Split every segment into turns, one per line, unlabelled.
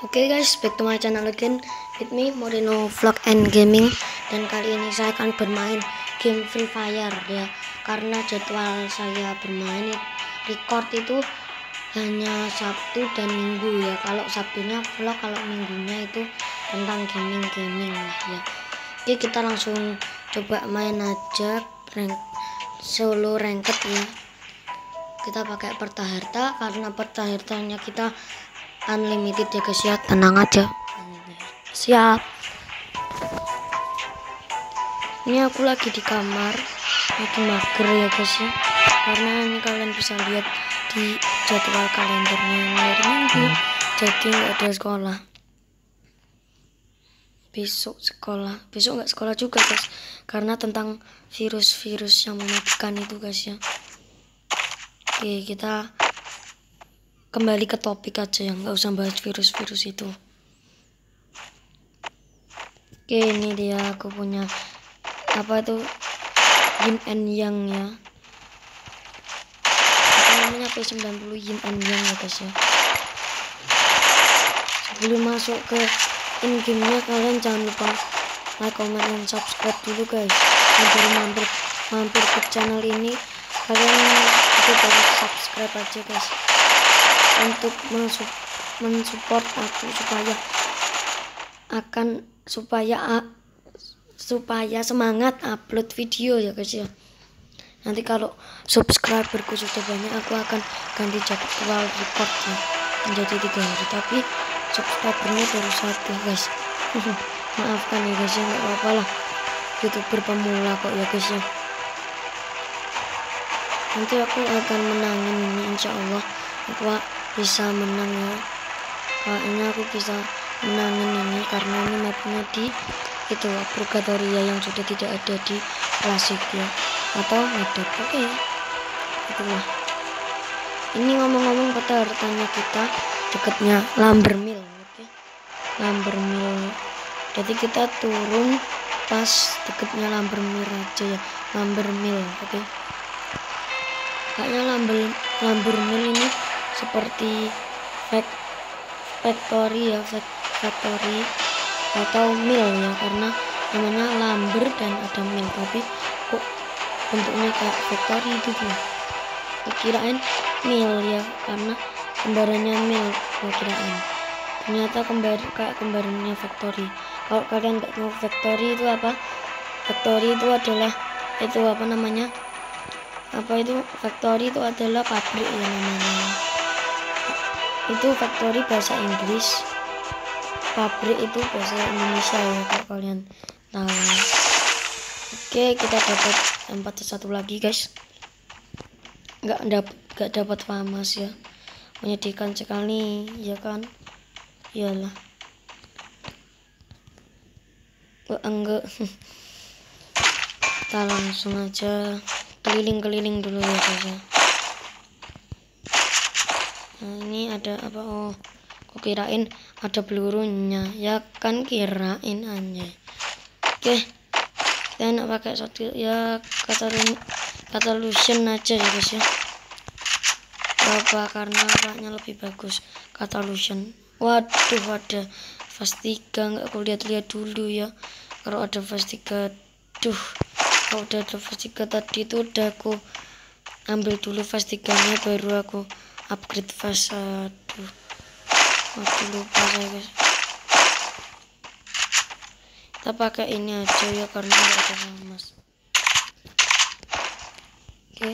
Oke guys, back to my channel again. With me Moreno Vlog and Gaming. Dan kali ini saya akan bermain game Free Fire ya. Karena jadwal saya bermain record itu hanya Sabtu dan Minggu ya. Kalau Sabtunya vlog kalau Minggunya itu tentang gaming-gaming lah ya. Oke kita langsung coba main aja rank solo ranked ya. Kita pakai pertaharta karena pertahartanya kita unlimited ya guys ya. Tenang aja. Siap. Ini aku lagi di kamar. Lagi mager ya guys ya. Karena ini kalian bisa lihat di jadwal kalendernya. Hari minggu jadi nggak ada sekolah. Besok sekolah. Besok nggak sekolah juga guys. Karena tentang virus-virus yang mematikan itu guys ya. Oke kita kembali ke topik aja ya nggak usah bahas virus-virus itu. Oke ini dia aku punya apa itu? Yin and yang ya. Apa namanya? P90 yin and yang ya guys ya. Sebelum masuk ke in game nya kalian jangan lupa like, comment, dan subscribe dulu guys. Agar mampir mampir ke channel ini kalian itu harus subscribe aja guys untuk mensupport aku supaya akan supaya supaya semangat upload video ya guys ya. Nanti kalau subscriberku sudah banyak aku akan ganti jadwal record ya menjadi tiga hari. Tapi subscribernya baru satu guys. Maafkan ya guys ya nggak apa-apa lah. Youtuber pemula kok ya guys ya. Nanti aku akan menangin ini insya Allah. Aku bisa menang ya kayaknya aku bisa menangin ini karena ini mapnya di itu Purgatoria yang sudah tidak ada di klasik ya atau medok oke okay. itulah ini ngomong-ngomong kata hartanya kita dekatnya Lambermill oke okay? Lambermill jadi kita turun pas dekatnya Lambermill aja ya Lambermill oke okay? kayaknya Lamber Lambermill ini seperti factory ya factory atau mill ya karena namanya lamber dan ada mill tapi kok bentuknya kayak factory gitu kirain mill ya karena kembarannya mill kirain. Ternyata kembar kayak kembarannya factory. Kalau kalian nggak tahu factory itu apa? Factory itu adalah itu apa namanya? Apa itu? Factory itu adalah pabrik ya namanya itu factory bahasa Inggris. Pabrik itu bahasa Indonesia ya kalau kalian tahu. Oke kita dapat empat satu lagi guys. Nggak dapat nggak dapat famas ya. Menyedihkan sekali ya kan? Iyalah oh, enggak? Kita langsung aja keliling-keliling dulu ya guys ya ini ada apa? Oh kok kirain ada pelurunya? Ya kan kirain aja. Oke kita enak pakai satu ya kata lusion aja ya guys ya. Apa karena warnanya lebih bagus kata lusion waduh ada fast 3 nggak aku lihat-lihat dulu ya. Kalau ada fast 3 duh. Kalau udah ada fast 3 tadi itu udah aku ambil dulu fast 3 nya baru aku upgrade fast aduh Waduh lupa saya guys. Kita pakai ini aja ya karena tidak ada emas oke.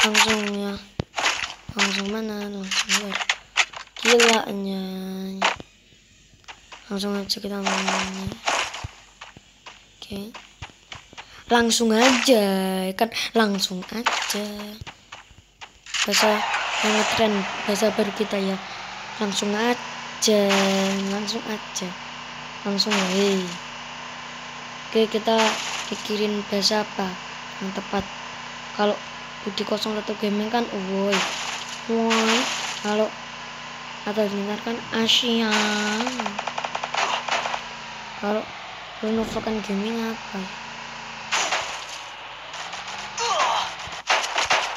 Langsung ya. Langsung mana? Langsung ya. Gilanya langsung aja kita main oke. Langsung aja kan? Langsung aja bahasa yang ngetren bahasa baru kita ya. Langsung aja langsung aja. Langsung hei. Oke kita pikirin bahasa apa yang tepat? Kalau Budi 01 gaming kan woi. Woi kalau atau dinar kan Asia. Kalau Bruno kan gaming apa?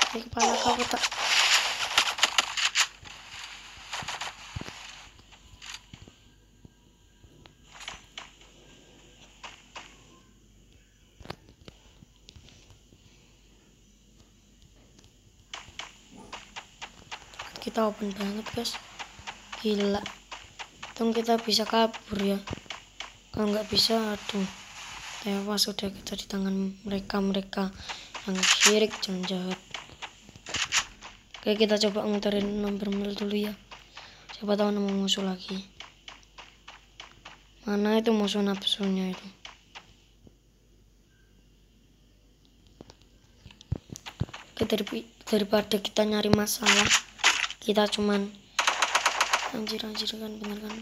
Ini kepala kau tak kita open banget guys. Gila. Untung kita bisa kabur ya. Kalau nggak bisa aduh. Tewas sudah kita di tangan mereka mereka yang syirik dan jahat oke kita coba ngeterin nomor mil dulu ya. Siapa tahu nemu musuh lagi. Mana itu musuh nafsunya itu? Oke daripada kita nyari masalah kita cuman anjir anjir kan bener kan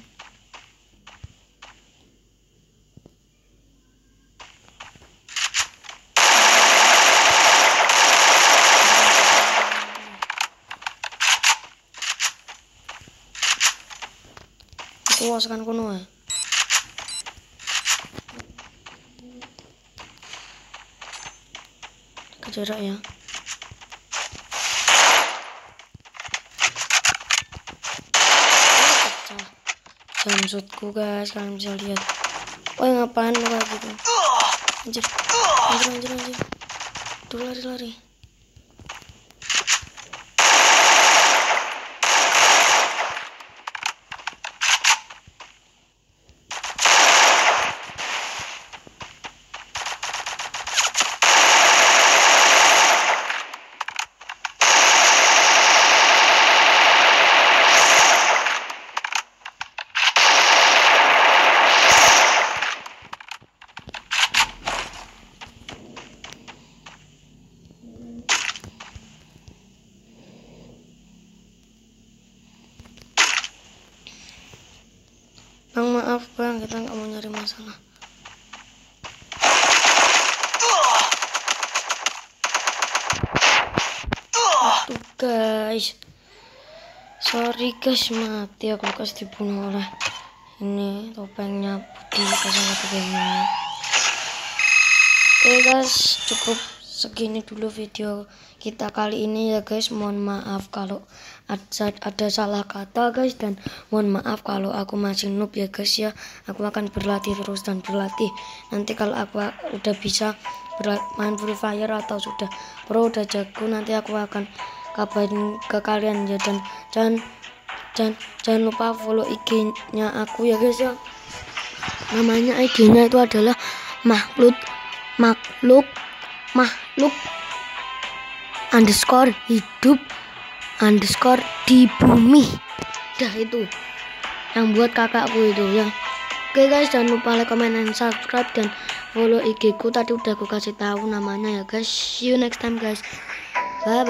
Puas kan kuno ya. Kejarak ya. Jumpsuitku guys kalian bisa lihat. Oh ngapain lo kayak gitu? Anjir anjir anjir anjir. Tuh lari lari Bang maaf bang, kita nggak mau nyari masalah. Tuh guys, sorry guys mati aku bekas dibunuh oleh ini topengnya putih kacamata gamingnya. Oke guys, cukup segini dulu video kita kali ini ya guys. Mohon maaf kalau ada, ada salah kata guys. Dan mohon maaf kalau aku masih noob ya guys ya. Aku akan berlatih terus dan berlatih. Nanti kalau aku udah bisa main free fire atau sudah pro udah jago nanti aku akan kabarin ke kalian ya. Dan jangan jangan, jangan lupa follow IG nya aku ya guys ya. Namanya IG nya itu adalah makhluk makhluk makhluk underscore hidup underscore di bumi. Dah itu yang buat kakakku itu ya. Oke guys jangan lupa like comment dan subscribe dan follow IG ku. Tadi udah aku kasih tahu namanya ya guys. See you next time guys. Bye, -bye.